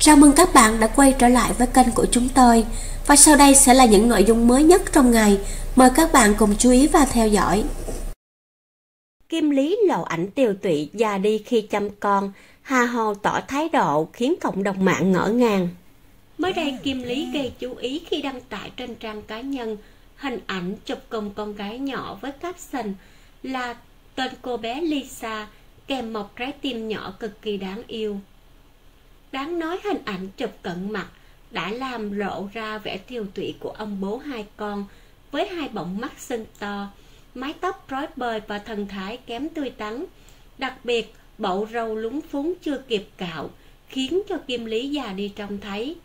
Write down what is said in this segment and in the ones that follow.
Chào mừng các bạn đã quay trở lại với kênh của chúng tôi. Và sau đây sẽ là những nội dung mới nhất trong ngày. Mời các bạn cùng chú ý và theo dõi. Kim Lý lộ ảnh tiều tụy già đi khi chăm con Hà Hồ tỏ thái độ khiến cộng đồng mạng ngỡ ngàng. Mới đây Kim Lý gây chú ý khi đăng tải trên trang cá nhân Hình ảnh chụp cùng con gái nhỏ với caption là tên cô bé Lisa kèm một trái tim nhỏ cực kỳ đáng yêu Đáng nói hình ảnh chụp cận mặt đã làm lộ ra vẻ tiêu tụy của ông bố hai con với hai bọng mắt sưng to, mái tóc rối bời và thần thái kém tươi tắn. Đặc biệt, bậu râu lúng phúng chưa kịp cạo khiến cho Kim Lý già đi trông thấy.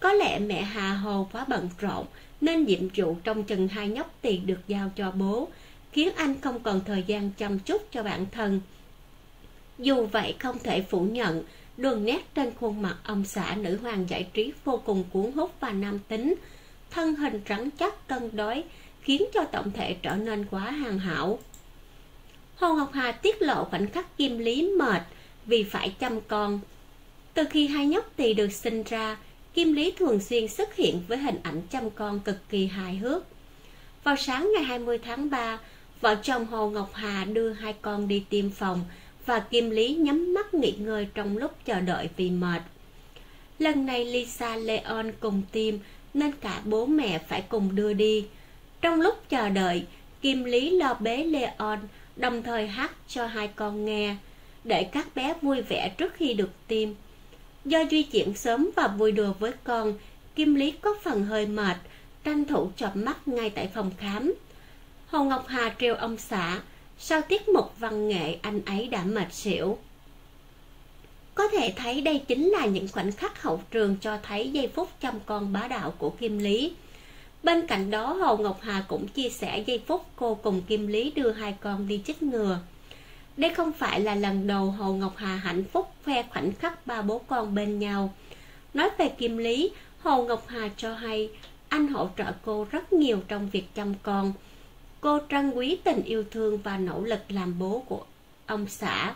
Có lẽ mẹ Hà Hồ quá bận rộn nên nhiệm vụ trong chừng hai nhóc tiền được giao cho bố, khiến anh không còn thời gian chăm chút cho bản thân. Dù vậy không thể phủ nhận, đường nét trên khuôn mặt ông xã nữ hoàng giải trí vô cùng cuốn hút và nam tính, thân hình rắn chắc cân đối, khiến cho tổng thể trở nên quá hoàn hảo. Hồ Ngọc Hà tiết lộ khoảnh khắc Kim Lý mệt vì phải chăm con. Từ khi hai nhóc tỳ được sinh ra, Kim Lý thường xuyên xuất hiện với hình ảnh chăm con cực kỳ hài hước. Vào sáng ngày 20 tháng 3, vợ chồng Hồ Ngọc Hà đưa hai con đi tiêm phòng và Kim Lý nhắm mắt nghỉ ngơi trong lúc chờ đợi vì mệt. Lần này Lisa Leon cùng tim nên cả bố mẹ phải cùng đưa đi. Trong lúc chờ đợi, Kim Lý lo bế Leon, đồng thời hát cho hai con nghe, để các bé vui vẻ trước khi được tiêm. Do di chuyển sớm và vui đùa với con, Kim Lý có phần hơi mệt, tranh thủ chợp mắt ngay tại phòng khám. Hồ Ngọc Hà trêu ông xã, sau tiết mục văn nghệ anh ấy đã mệt xỉu. Có thể thấy đây chính là những khoảnh khắc hậu trường cho thấy giây phút chăm con bá đạo của Kim Lý. Bên cạnh đó Hồ Ngọc Hà cũng chia sẻ giây phút cô cùng Kim Lý đưa hai con đi chích ngừa. Đây không phải là lần đầu Hồ Ngọc Hà hạnh phúc khoe khoảnh khắc ba bố con bên nhau. Nói về Kim Lý, Hồ Ngọc Hà cho hay anh hỗ trợ cô rất nhiều trong việc chăm con. Cô trân quý tình yêu thương và nỗ lực làm bố của ông xã.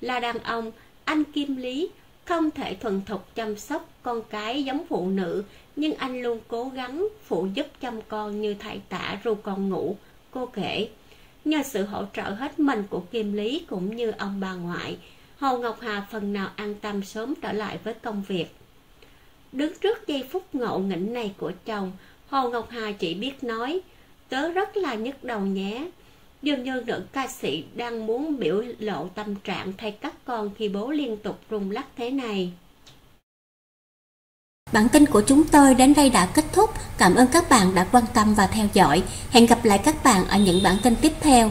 Là đàn ông, anh Kim Lý không thể thuần thục chăm sóc con cái giống phụ nữ, nhưng anh luôn cố gắng phụ giúp chăm con như thầy tả ru con ngủ, cô kể. Nhờ sự hỗ trợ hết mình của Kim Lý cũng như ông bà ngoại, Hồ Ngọc Hà phần nào an tâm sớm trở lại với công việc. Đứng trước giây phút ngộ nghĩnh này của chồng, Hồ Ngọc Hà chỉ biết nói, tớ rất là nhức đầu nhé. Dường như nữ ca sĩ đang muốn biểu lộ tâm trạng thay các con khi bố liên tục rung lắc thế này. Bản tin của chúng tôi đến đây đã kết thúc. Cảm ơn các bạn đã quan tâm và theo dõi. Hẹn gặp lại các bạn ở những bản tin tiếp theo.